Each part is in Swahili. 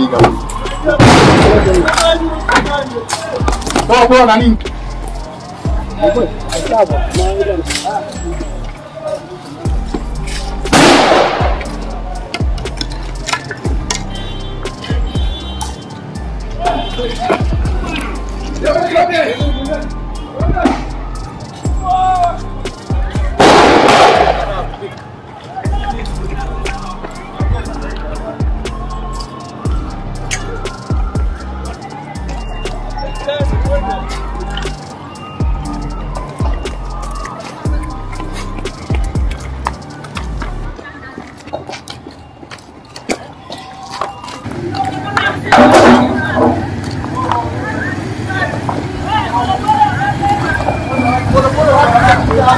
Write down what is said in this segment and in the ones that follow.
kupiga kwa kwa nani Yeah, yeah, yeah.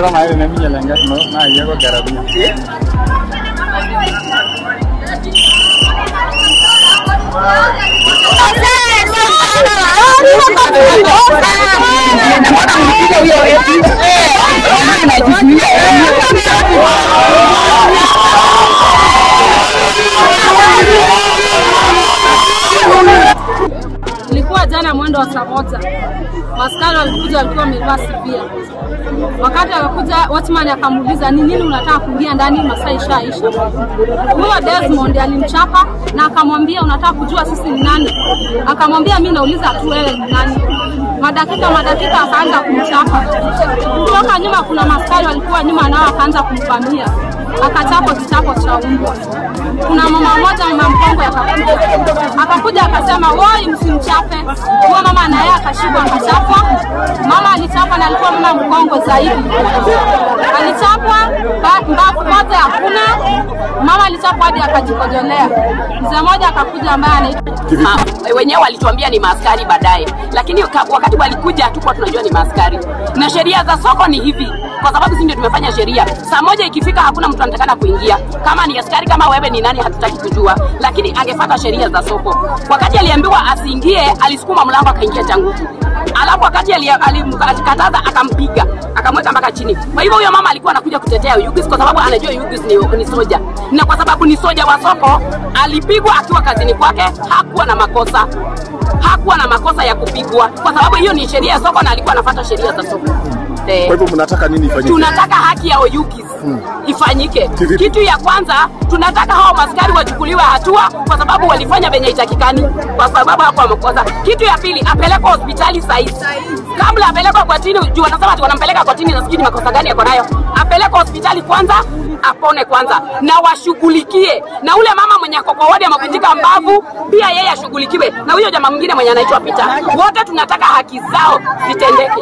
Ndio na ile mimi lenga na yego garabia. Ilikuwa jana mwendo wa saa moja, maskari walikuja walikuwa wamevaa sipia. Wakati akakuja watchman akamuuliza ni nini unataka kuingia ndani, masaa ishaisha. Huyo Desmond alimchapa na akamwambia unataka kujua sisi ni nani? Akamwambia mimi nauliza tu wewe ni nani? Madakika madakika akaanza kumchapa. Kutoka nyuma kuna maskari walikuwa nyuma nao akaanza kumvamia akachapo kichapo cha umbwa. Kuna mama mmoja mama mkongwe akakuja akakuja akasema woi, msimchape. Huyo mama naye akashikwa akachapwa. Mama alichapwa na alikuwa mama mkongwe zaidi, alichapwa ba- mbavu. Mama alitoka hadi akajikojolea. Mzee mmoja akakuja ambaye anaitwa Ah, wenyewe walituambia ni maskari baadaye, lakini wakati walikuja hatukuwa tunajua ni maskari Na sheria za soko ni hivi, kwa sababu sisi ndio tumefanya sheria. Saa moja ikifika, hakuna mtu anatakana kuingia. Kama ni askari, kama wewe ni nani, hatutaki kujua, lakini angefuata sheria za soko. Wakati aliambiwa asiingie, alisukuma mlango akaingia changuku alafu wakati ali- alimkataza akampiga akamweka mpaka chini. Kwa hivyo huyo mama alikuwa anakuja kutetea Yugis kwa sababu anajua Yugis ni, ni soja, na kwa sababu ni soja wa soko alipigwa akiwa kazini kwake, hakuwa na makosa hakuwa na makosa ya kupigwa kwa sababu hiyo ni sheria ya soko na alikuwa anafuata sheria za soko. Eh, Kwa hivyo mnataka nini ifanyike? tunataka haki ya Oyugis ifanyike. Kivipi? Kitu ya kwanza tunataka hao maskari wachukuliwe hatua kwa sababu walifanya venye itakikani, kwa sababu hapo wamekosa. Kitu ya pili apelekwa hospitali sahihi kabla apelekwa kotini. Juu wanasema ati wanampeleka kotini na sijui ni makosa gani yako nayo. Apelekwa hospitali kwanza apone kwanza, na washughulikie na ule mama mwenye ako kwa wadi amevunjika mbavu, pia yeye ashughulikiwe, na huyo jamaa mwingine mwenye anaitwa Peter. Wote tunataka haki zao zitendeke.